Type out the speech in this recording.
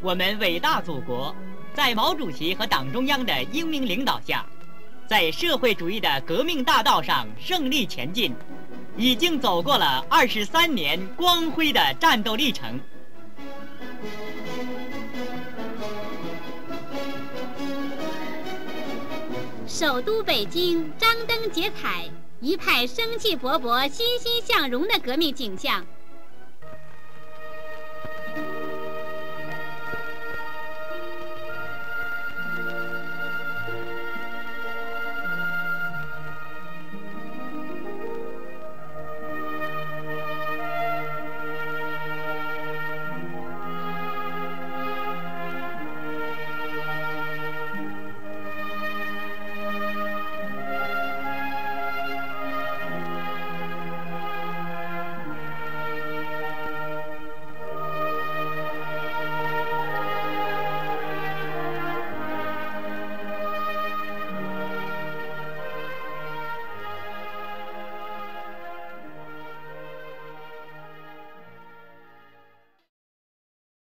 我们伟大祖国在毛主席和党中央的英明领导下在社会主义的革命大道上胜利前进已经走过了二十三年光辉的战斗历程。首都北京张灯结彩一派生气勃勃欣欣向荣的革命景象。